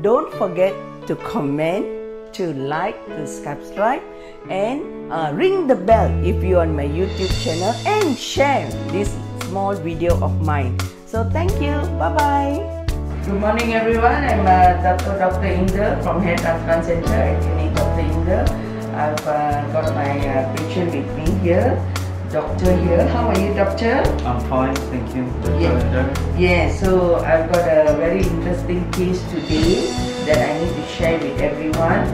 Don't forget to comment, to like, to subscribe, and uh, ring the bell if you're on my YouTube channel and share this small video of mine. So thank you. Bye bye. Good morning, everyone. I'm uh, Dr. Dr. Inder from Hair Transplant Center at Clinic Dr. Inder. I've uh, got my uh, patient with me here. Doctor here. How are you, doctor? I'm fine, thank you. Dr. Yeah. Yeah, so I've got a very interesting case today that I need to share with everyone.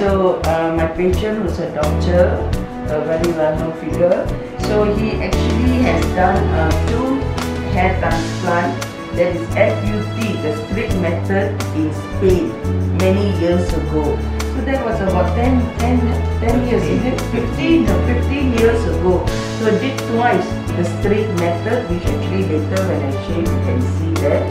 So uh, my patient was a doctor, a very well-known figure. So he actually has done uh, two hair transplant that is FUT, the strip method in Spain many years ago. So that was about 10, 10, 10 years, is it? 15, 15 years ago. So I did twice the straight method, which actually later when I shave you can see that.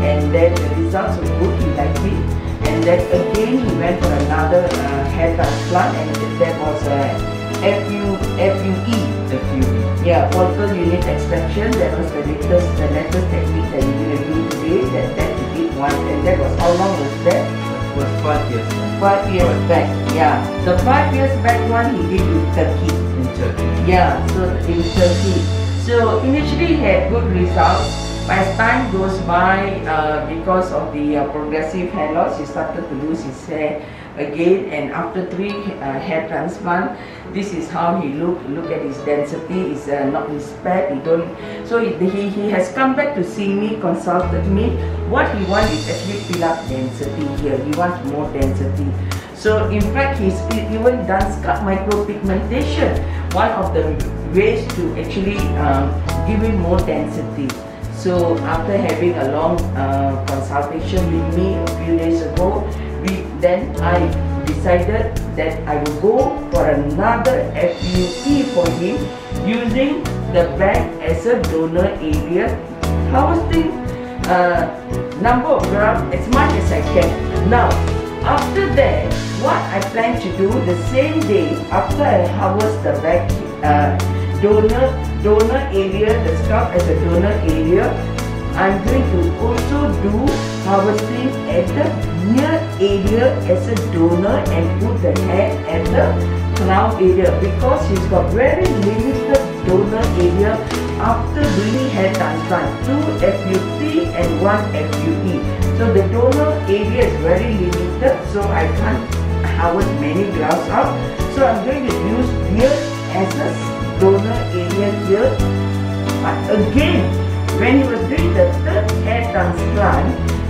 And then the results were good, he liked it. And then again he went for another uh, hair transplant and that was a FU, FUE. FU. Yeah, follicle unit extraction. That was the latest, the latest technique that to do today. That that we did once, and that was how long was that? Was five years back Five years back. Yeah, the five years back one he did in Turkey. in Turkey. Yeah, so in Turkey. So initially he had good results. As time goes by, uh, because of the uh, progressive hair loss, he started to lose his hair again. And after three uh, hair transplant, this is how he looked. Look at his density. Is uh, not his. He don't. So he, he has come back to see me, consulted me. What he wants is actually fill up density here. He wants more density. So in fact, he's even done scalp micropigmentation. One of the ways to actually um, give him more density. So after having a long uh, consultation with me a few days ago, we then I decided that I will go for another FUE for him using the bag as a donor area. Harvesting uh, number of grams as much as I can. Now, after that, what I plan to do the same day after I harvest the back uh, donor donor area, the scalp as a donor area, I'm going to also do harvesting at the ear area as a donor and put the hair at the crown area because he's got very limited donor area after doing hair transplant, two FUT and one FUE. So the donor area is very limited, so I can't harvest many grafts out. So I'm going to use here as a donor area here. But again, when he was doing the third hair transplant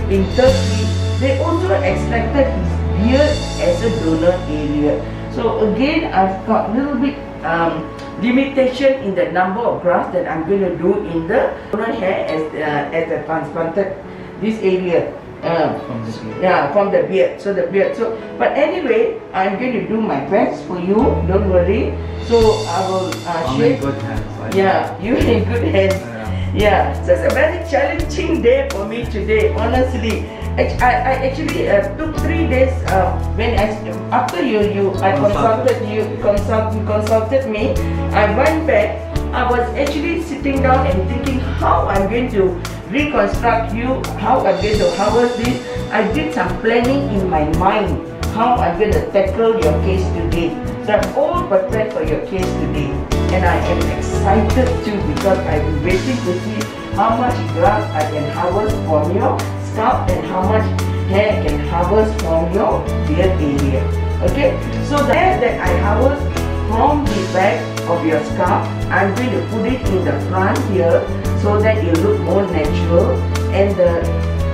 in Turkey, they also extracted his beard as a donor area. So again, I've got a little bit um, limitation in the number of grafts that I'm going to do in the donor hair as uh, as transplanted this area. Uh, From this year. yeah, from the beard. So the beard. So, but anyway, I'm going to do my best for you. Don't worry. So I will uh, I'm in good hands. I- Yeah, you in good hands. Yeah. Yeah, so it's a very challenging day for me today, honestly. I, I actually uh, took three days uh, when I after you you I consulted you consult you consulted me. I went back. I was actually sitting down and thinking how I'm going to reconstruct you, how I'm going to harvest this. I did some planning in my mind how I'm going to tackle your case today. So I'm all prepared for your case today. And I am excited too because I've been waiting to see how much grafts I can harvest from your scalp and how much hair I can harvest from your beard area. Okay? So the hair that I harvest from the back of your scalp, I'm going to put it in the front here so that it look more natural and the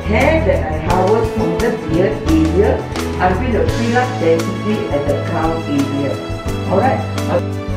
hair that I harvest from the beard area, I'm going to fill up density at the crown area. Alright?